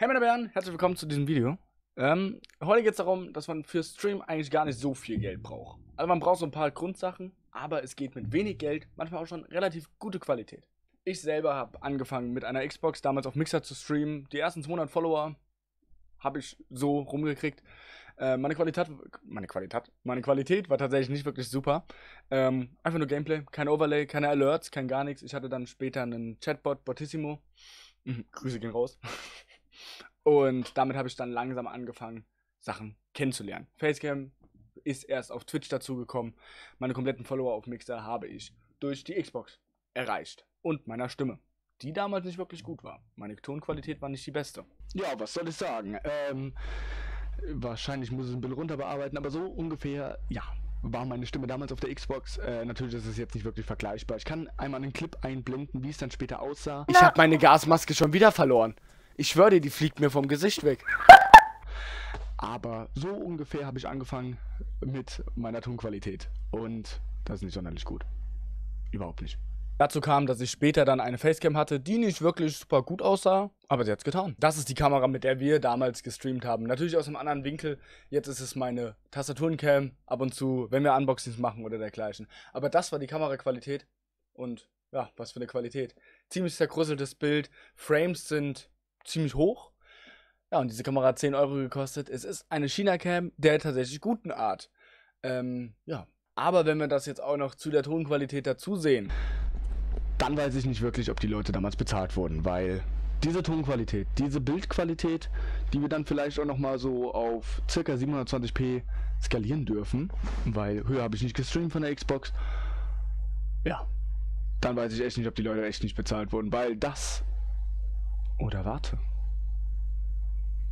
Hey meine Bären, herzlich willkommen zu diesem Video. Ähm, heute geht es darum, dass man für Stream eigentlich gar nicht so viel Geld braucht. Also man braucht so ein paar Grundsachen, aber es geht mit wenig Geld, manchmal auch schon relativ gute Qualität. Ich selber habe angefangen mit einer Xbox damals auf Mixer zu streamen. Die ersten 200 Follower habe ich so rumgekriegt. Äh, meine Qualität, meine Qualität, meine Qualität war tatsächlich nicht wirklich super. Ähm, einfach nur Gameplay, kein Overlay, keine Alerts, kein gar nichts. Ich hatte dann später einen Chatbot, Bottissimo. Mhm, Grüße gehen raus. Und damit habe ich dann langsam angefangen, Sachen kennenzulernen. Facecam ist erst auf Twitch dazugekommen. Meine kompletten Follower auf Mixer habe ich durch die Xbox erreicht. Und meiner Stimme, die damals nicht wirklich gut war. Meine Tonqualität war nicht die beste. Ja, was soll ich sagen? Ähm, wahrscheinlich muss ich es ein bisschen runter bearbeiten, aber so ungefähr, ja, war meine Stimme damals auf der Xbox. Äh, natürlich ist es jetzt nicht wirklich vergleichbar. Ich kann einmal einen Clip einblenden, wie es dann später aussah. Ich habe meine Gasmaske schon wieder verloren. Ich schwöre dir, die fliegt mir vom Gesicht weg. Aber so ungefähr habe ich angefangen mit meiner Tonqualität. Und das ist nicht sonderlich gut. Überhaupt nicht. Dazu kam, dass ich später dann eine Facecam hatte, die nicht wirklich super gut aussah, aber sie hat es getan. Das ist die Kamera, mit der wir damals gestreamt haben. Natürlich aus einem anderen Winkel. Jetzt ist es meine Tastaturencam, ab und zu, wenn wir Unboxings machen oder dergleichen. Aber das war die Kameraqualität. Und ja, was für eine Qualität. Ziemlich zerkrusseltes Bild. Frames sind ziemlich hoch. Ja, und diese Kamera hat 10 Euro gekostet. Es ist eine China-Cam der tatsächlich guten Art. Ähm, ja. Aber wenn wir das jetzt auch noch zu der Tonqualität dazu sehen, dann weiß ich nicht wirklich, ob die Leute damals bezahlt wurden, weil diese Tonqualität, diese Bildqualität, die wir dann vielleicht auch nochmal so auf ca. 720p skalieren dürfen, weil höher habe ich nicht gestreamt von der Xbox. Ja, dann weiß ich echt nicht, ob die Leute echt nicht bezahlt wurden, weil das. Oder warte.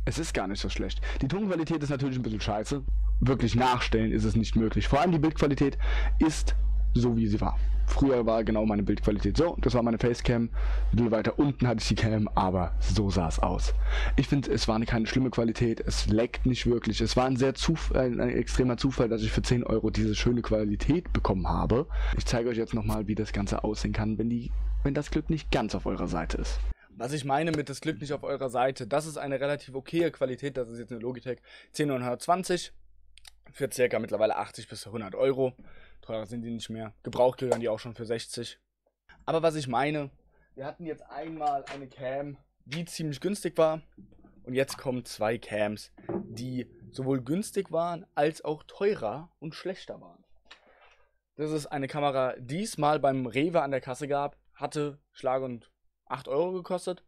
Es ist gar nicht so schlecht. Die Tonqualität ist natürlich ein bisschen scheiße. Wirklich nachstellen ist es nicht möglich. Vor allem die Bildqualität ist so, wie sie war. Früher war genau meine Bildqualität so, das war meine Facecam. Ein bisschen weiter unten hatte ich die Cam, aber so sah es aus. Ich finde, es war keine schlimme Qualität, es leckt nicht wirklich. Es war ein sehr Zuf ein, ein, extremer Zufall, dass ich für 10 Euro diese schöne Qualität bekommen habe. Ich zeige euch jetzt nochmal, wie das Ganze aussehen kann, wenn, die, wenn das Glück nicht ganz auf eurer Seite ist. Was ich meine mit das Glück nicht auf eurer Seite, das ist eine relativ okaye Qualität, das ist jetzt eine Logitech 10920 für circa mittlerweile 80 bis 100 Euro. Teurer sind die nicht mehr. Gebraucht gehören die auch schon für 60. Aber was ich meine, wir hatten jetzt einmal eine Cam, die ziemlich günstig war. Und jetzt kommen zwei Cams, die sowohl günstig waren als auch teurer und schlechter waren. Das ist eine Kamera, die es mal beim Rewe an der Kasse gab, hatte Schlag und 8 Euro gekostet.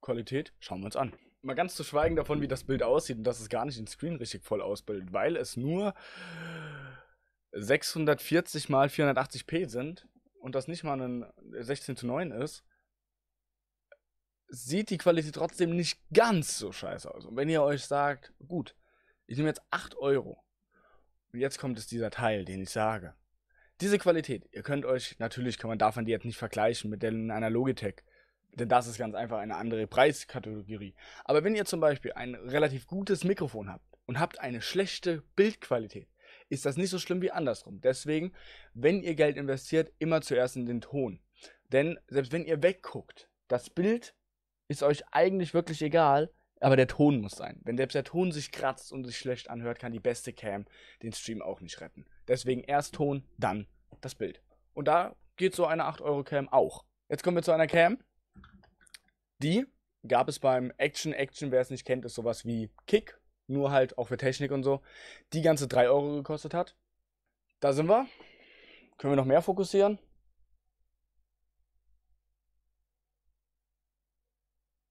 Qualität, schauen wir uns an. Mal ganz zu schweigen davon, wie das Bild aussieht und dass es gar nicht den Screen richtig voll ausbildet, weil es nur 640 mal 480p sind und das nicht mal ein 16 zu 9 ist, sieht die Qualität trotzdem nicht ganz so scheiße aus. Und wenn ihr euch sagt, gut, ich nehme jetzt 8 Euro und jetzt kommt es dieser Teil, den ich sage. Diese Qualität, ihr könnt euch, natürlich kann man davon die jetzt nicht vergleichen mit der in einer Logitech, denn das ist ganz einfach eine andere Preiskategorie. Aber wenn ihr zum Beispiel ein relativ gutes Mikrofon habt und habt eine schlechte Bildqualität, ist das nicht so schlimm wie andersrum. Deswegen, wenn ihr Geld investiert, immer zuerst in den Ton. Denn selbst wenn ihr wegguckt, das Bild ist euch eigentlich wirklich egal, aber der Ton muss sein. Wenn selbst der Ton sich kratzt und sich schlecht anhört, kann die beste Cam den Stream auch nicht retten. Deswegen erst Ton, dann das Bild. Und da geht so eine 8-Euro-Cam auch. Jetzt kommen wir zu einer Cam. Die gab es beim Action. Action, wer es nicht kennt, ist sowas wie Kick nur halt auch für Technik und so, die ganze 3 Euro gekostet hat. Da sind wir. Können wir noch mehr fokussieren?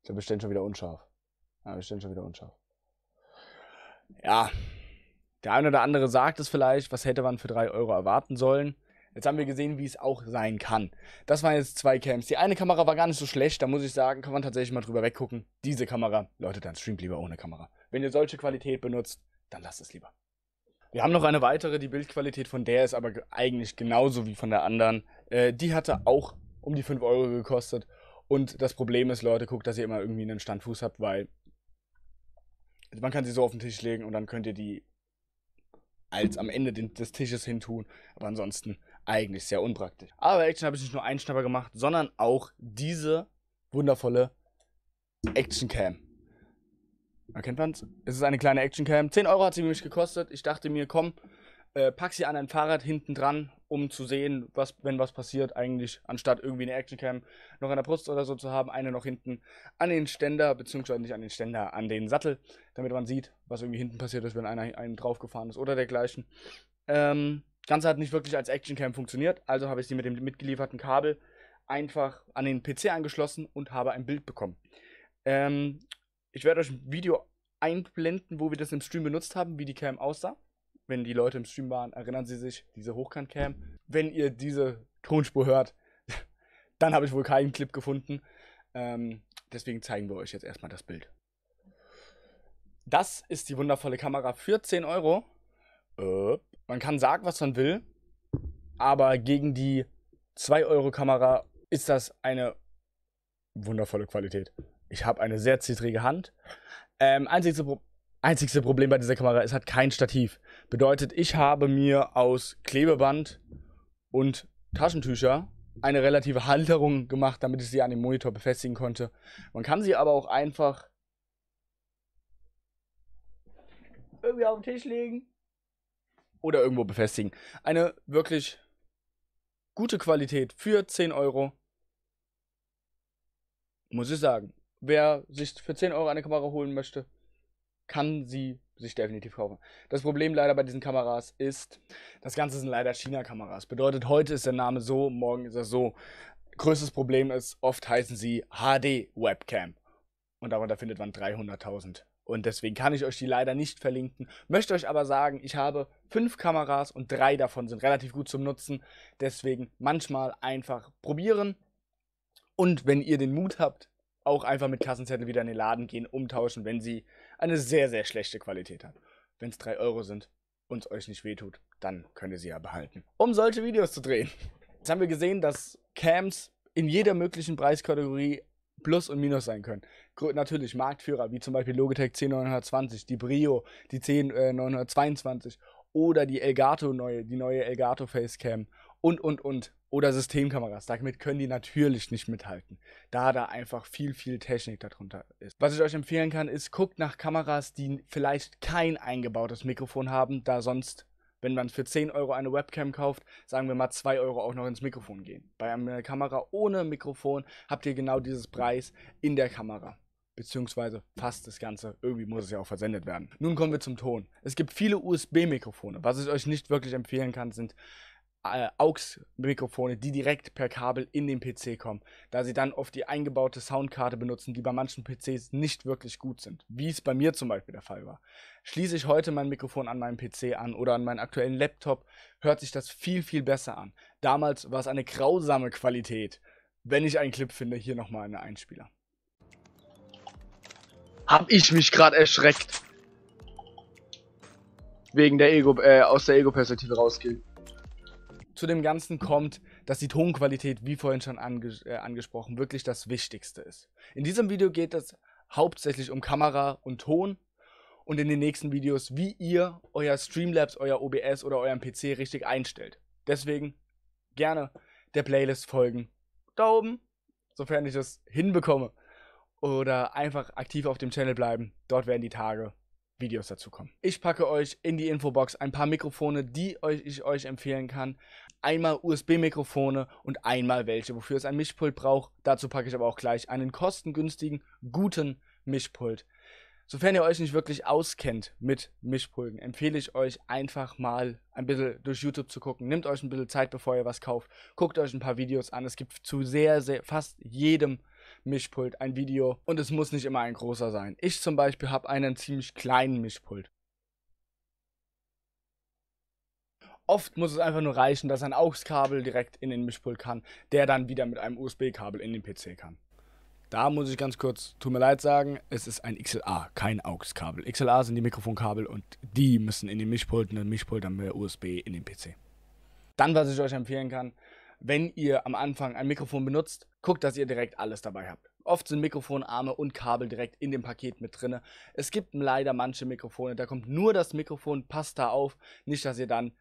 Glaube, wir stellen schon wieder unscharf. Ja, stellen schon wieder unscharf. Ja, der eine oder andere sagt es vielleicht, was hätte man für 3 Euro erwarten sollen. Jetzt haben wir gesehen, wie es auch sein kann. Das waren jetzt zwei Cams. Die eine Kamera war gar nicht so schlecht, da muss ich sagen, kann man tatsächlich mal drüber weggucken. Diese Kamera, Leute, dann streamt lieber ohne Kamera. Wenn ihr solche Qualität benutzt, dann lasst es lieber. Wir haben noch eine weitere, die Bildqualität von der ist aber eigentlich genauso wie von der anderen. Äh, die hatte auch um die 5 Euro gekostet. Und das Problem ist, Leute, guckt, dass ihr immer irgendwie einen Standfuß habt, weil man kann sie so auf den Tisch legen und dann könnt ihr die als am Ende des Tisches hintun. Aber ansonsten eigentlich sehr unpraktisch. Aber Action habe ich nicht nur einen Schnapper gemacht, sondern auch diese wundervolle Action Cam. Erkennt man's? Es ist eine kleine Actioncam. 10 Euro hat sie mich gekostet. Ich dachte mir, komm, äh, pack sie an ein Fahrrad hinten dran, um zu sehen, was, wenn was passiert, eigentlich, anstatt irgendwie eine Actioncam noch an der Brust oder so zu haben, eine noch hinten an den Ständer, beziehungsweise nicht an den Ständer, an den Sattel, damit man sieht, was irgendwie hinten passiert ist, wenn einer einen draufgefahren ist oder dergleichen. Ähm, Ganze hat nicht wirklich als Actioncam funktioniert, also habe ich sie mit dem mitgelieferten Kabel einfach an den PC angeschlossen und habe ein Bild bekommen. Ähm, ich werde euch ein Video einblenden, wo wir das im Stream benutzt haben, wie die Cam aussah. Wenn die Leute im Stream waren, erinnern sie sich, diese Hochkant-Cam. Wenn ihr diese Tonspur hört, dann habe ich wohl keinen Clip gefunden. Ähm, deswegen zeigen wir euch jetzt erstmal das Bild. Das ist die wundervolle Kamera für 10 Euro. Äh, man kann sagen, was man will, aber gegen die 2 Euro Kamera ist das eine wundervolle Qualität. Ich habe eine sehr zittrige Hand. Ähm, einzigste, Pro einzigste Problem bei dieser Kamera, es hat kein Stativ. Bedeutet, ich habe mir aus Klebeband und Taschentücher eine relative Halterung gemacht, damit ich sie an dem Monitor befestigen konnte. Man kann sie aber auch einfach irgendwie auf den Tisch legen oder irgendwo befestigen. Eine wirklich gute Qualität für 10 Euro. Muss ich sagen. Wer sich für 10 Euro eine Kamera holen möchte, kann sie sich definitiv kaufen. Das Problem leider bei diesen Kameras ist, das Ganze sind leider China-Kameras. Bedeutet, heute ist der Name so, morgen ist er so. Größtes Problem ist, oft heißen sie HD-Webcam. Und darunter findet man 300.000. Und deswegen kann ich euch die leider nicht verlinken. Möchte euch aber sagen, ich habe fünf Kameras und drei davon sind relativ gut zum Nutzen. Deswegen manchmal einfach probieren. Und wenn ihr den Mut habt, auch einfach mit Kassenzettel wieder in den Laden gehen, umtauschen, wenn sie eine sehr, sehr schlechte Qualität hat. Wenn es 3 Euro sind und es euch nicht wehtut, dann könnt ihr sie ja behalten, um solche Videos zu drehen. Jetzt haben wir gesehen, dass Cams in jeder möglichen Preiskategorie Plus und Minus sein können. Natürlich Marktführer, wie zum Beispiel Logitech C920, die Brio, die C922 oder die Elgato neue, die neue Elgato Facecam und, und, und. Oder Systemkameras. Damit können die natürlich nicht mithalten, da da einfach viel, viel Technik darunter ist. Was ich euch empfehlen kann, ist, guckt nach Kameras, die vielleicht kein eingebautes Mikrofon haben, da sonst, wenn man für 10 Euro eine Webcam kauft, sagen wir mal 2 Euro auch noch ins Mikrofon gehen. Bei einer Kamera ohne Mikrofon habt ihr genau dieses Preis in der Kamera beziehungsweise fast das Ganze. Irgendwie muss es ja auch versendet werden. Nun kommen wir zum Ton. Es gibt viele USB-Mikrofone. Was ich euch nicht wirklich empfehlen kann, sind äh, AUX-Mikrofone, die direkt per Kabel in den PC kommen, da sie dann oft die eingebaute Soundkarte benutzen, die bei manchen PCs nicht wirklich gut sind, wie es bei mir zum Beispiel der Fall war. Schließe ich heute mein Mikrofon an meinem PC an oder an meinen aktuellen Laptop, hört sich das viel, viel besser an. Damals war es eine grausame Qualität. Wenn ich einen Clip finde, hier nochmal eine Einspieler. Hab ich mich gerade erschreckt. Wegen der Ego, äh, aus der Ego-Perspektive rausgehen zu dem Ganzen kommt, dass die Tonqualität, wie vorhin schon ange äh, angesprochen, wirklich das Wichtigste ist. In diesem Video geht es hauptsächlich um Kamera und Ton und in den nächsten Videos, wie ihr euer Streamlabs, euer OBS oder euren PC richtig einstellt. Deswegen gerne der Playlist folgen. Da oben, sofern ich es hinbekomme. Oder einfach aktiv auf dem Channel bleiben. Dort werden die Tage Videos dazu kommen. Ich packe euch in die Infobox ein paar Mikrofone, die euch, ich euch empfehlen kann. Einmal USB-Mikrofone und einmal welche, wofür es ein Mischpult braucht. Dazu packe ich aber auch gleich einen kostengünstigen, guten Mischpult. Sofern ihr euch nicht wirklich auskennt mit Mischpulten, empfehle ich euch einfach mal ein bisschen durch YouTube zu gucken. Nehmt euch ein bisschen Zeit, bevor ihr was kauft. Guckt euch ein paar Videos an. Es gibt zu sehr, sehr, fast jedem Mischpult ein Video und es muss nicht immer ein großer sein. Ich zum Beispiel habe einen ziemlich kleinen Mischpult. Oft muss es einfach nur reichen, dass ein AUX-Kabel direkt in den Mischpult kann, der dann wieder mit einem USB-Kabel in den PC kann. Da muss ich ganz kurz, tut mir leid sagen, es ist ein XLA, kein AUX-Kabel. XLA sind die Mikrofonkabel und die müssen in den Mischpult und ein Mischpult dann mit USB in den PC. Dann, was ich euch empfehlen kann, wenn ihr am Anfang ein Mikrofon benutzt, guckt, dass ihr direkt alles dabei habt. Oft sind Mikrofonarme und Kabel direkt in dem Paket mit drin. Es gibt leider manche Mikrofone, da kommt nur das Mikrofon, passt da auf, nicht, dass ihr dann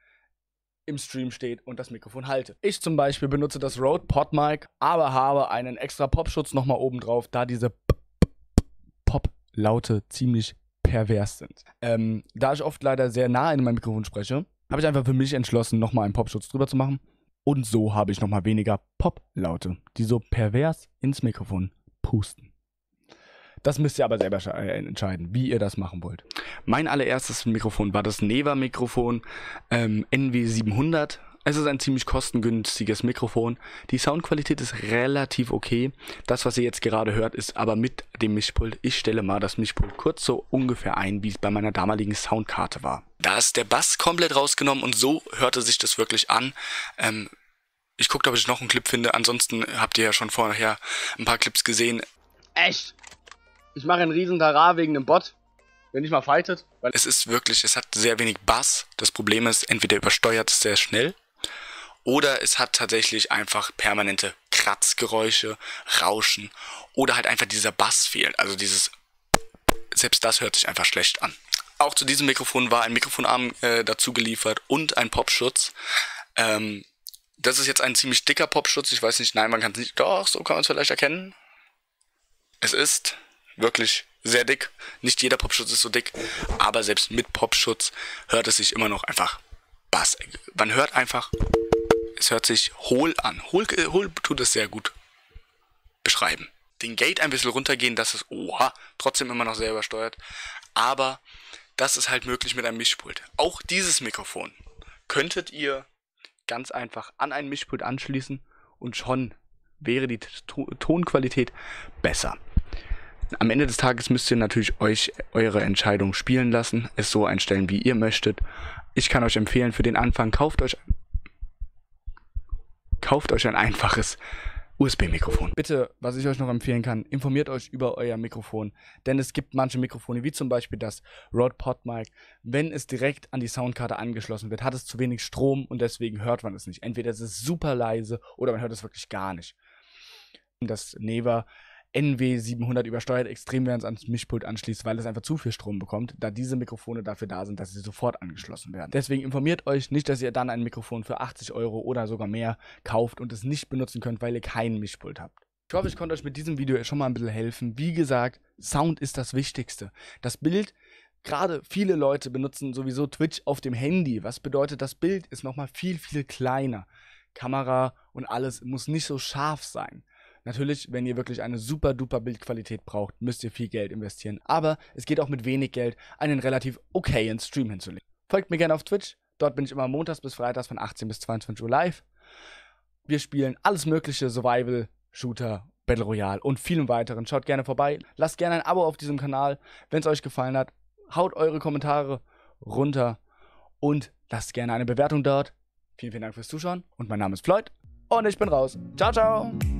im Stream steht und das Mikrofon haltet. Ich zum Beispiel benutze das Rode PodMic, aber habe einen extra Popschutz nochmal oben drauf, da diese Pop-Laute ziemlich pervers sind. Ähm, da ich oft leider sehr nah in mein Mikrofon spreche, habe ich einfach für mich entschlossen, nochmal einen Popschutz drüber zu machen. Und so habe ich nochmal weniger Pop-Laute, die so pervers ins Mikrofon pusten. Das müsst ihr aber selber äh, entscheiden, wie ihr das machen wollt. Mein allererstes Mikrofon war das Neva-Mikrofon ähm, NW700 es ist ein ziemlich kostengünstiges Mikrofon. Die Soundqualität ist relativ okay. Das, was ihr jetzt gerade hört, ist aber mit dem Mischpult. Ich stelle mal das Mischpult kurz so ungefähr ein, wie es bei meiner damaligen Soundkarte war. Da ist der Bass komplett rausgenommen und so hörte sich das wirklich an. Ähm, ich gucke, ob ich noch einen Clip finde. Ansonsten habt ihr ja schon vorher ein paar Clips gesehen. Echt? Ich mache einen riesen Tara wegen einem Bot wenn nicht mal fightet. es ist wirklich, es hat sehr wenig Bass. Das Problem ist, entweder übersteuert es sehr schnell oder es hat tatsächlich einfach permanente Kratzgeräusche, Rauschen oder halt einfach dieser Bass fehlt. Also dieses, selbst das hört sich einfach schlecht an. Auch zu diesem Mikrofon war ein Mikrofonarm äh, dazu geliefert und ein Popschutz. Ähm, das ist jetzt ein ziemlich dicker Popschutz. Ich weiß nicht, nein, man kann es nicht. Doch, so kann man es vielleicht erkennen. Es ist wirklich sehr dick. Nicht jeder Popschutz ist so dick, aber selbst mit Popschutz hört es sich immer noch einfach Bass. Man hört einfach es hört sich hohl an. Hohl, äh, hohl tut es sehr gut beschreiben. Den Gate ein bisschen runtergehen, das ist, oha, trotzdem immer noch sehr übersteuert. Aber das ist halt möglich mit einem Mischpult. Auch dieses Mikrofon könntet ihr ganz einfach an ein Mischpult anschließen und schon wäre die Tonqualität besser. Am Ende des Tages müsst ihr natürlich euch eure Entscheidung spielen lassen, es so einstellen, wie ihr möchtet. Ich kann euch empfehlen, für den Anfang kauft euch kauft euch ein einfaches USB-Mikrofon. Bitte, was ich euch noch empfehlen kann, informiert euch über euer Mikrofon. Denn es gibt manche Mikrofone, wie zum Beispiel das Rode PodMic. Wenn es direkt an die Soundkarte angeschlossen wird, hat es zu wenig Strom und deswegen hört man es nicht. Entweder es ist super leise oder man hört es wirklich gar nicht. Das Neva NW700 übersteuert extrem, wenn es ans Mischpult anschließt, weil es einfach zu viel Strom bekommt, da diese Mikrofone dafür da sind, dass sie sofort angeschlossen werden. Deswegen informiert euch nicht, dass ihr dann ein Mikrofon für 80 Euro oder sogar mehr kauft und es nicht benutzen könnt, weil ihr keinen Mischpult habt. Ich hoffe, ich konnte euch mit diesem Video schon mal ein bisschen helfen. Wie gesagt, Sound ist das Wichtigste. Das Bild Gerade viele Leute benutzen sowieso Twitch auf dem Handy, was bedeutet, das Bild ist nochmal viel, viel kleiner. Kamera und alles muss nicht so scharf sein. Natürlich, wenn ihr wirklich eine super duper Bildqualität braucht, müsst ihr viel Geld investieren. Aber es geht auch mit wenig Geld, einen relativ okayen Stream hinzulegen. Folgt mir gerne auf Twitch. Dort bin ich immer montags bis freitags von 18 bis 22 Uhr live. Wir spielen alles mögliche Survival, Shooter, Battle Royale und vielen weiteren. Schaut gerne vorbei. Lasst gerne ein Abo auf diesem Kanal, wenn es euch gefallen hat. Haut eure Kommentare runter und lasst gerne eine Bewertung dort. Vielen, vielen Dank fürs Zuschauen und mein Name ist Floyd und ich bin raus. Ciao, ciao!